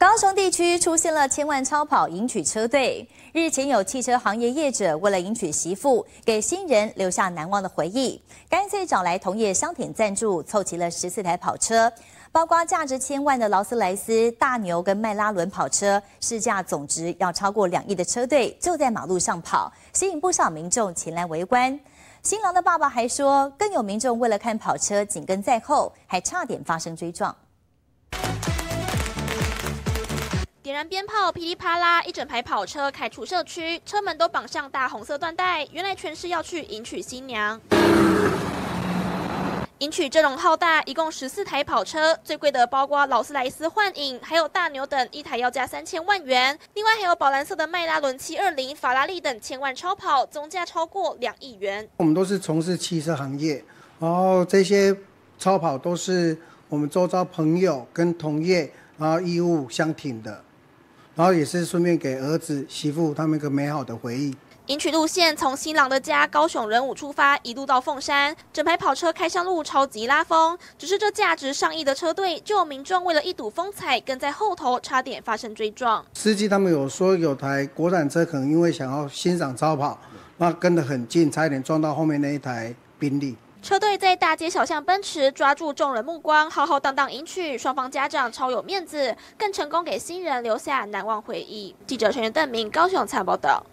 高雄地区出现了千万超跑迎娶车队。日前有汽车行业业者为了迎娶媳妇，给新人留下难忘的回忆，干脆找来同业商品赞助，凑齐了十四台跑车，包括价值千万的劳斯莱斯、大牛跟迈拉伦跑车，市价总值要超过两亿的车队就在马路上跑，吸引不少民众前来围观。新郎的爸爸还说，更有民众为了看跑车紧跟在后，还差点发生追撞。点燃鞭炮，噼里啪啦，一整排跑车开出社区，车门都绑上大红色缎带，原来全是要去迎娶新娘。迎娶阵容浩大，一共十四台跑车，最贵的包括劳斯莱斯幻影，还有大牛等，一台要价三千万元。另外还有宝蓝色的迈拉伦七二零、法拉利等千万超跑，总价超过两亿元。我们都是从事汽车行业，然后这些超跑都是我们周遭朋友跟同业，然后义务相挺的。然后也是顺便给儿子媳妇他们一个美好的回忆。迎娶路线从新郎的家高雄仁武出发，一路到凤山，整排跑车开上路，超级拉风。只是这价值上亿的车队，就有民众为了一睹风采，跟在后头，差点发生追撞。司机他们有说，有台国产车可能因为想要欣赏超跑，那跟得很近，差一点撞到后面那一台宾利。车队在大街小巷奔驰，抓住众人目光，浩浩荡荡迎娶，双方家长超有面子，更成功给新人留下难忘回忆。记者陈元邓明高雄采报道。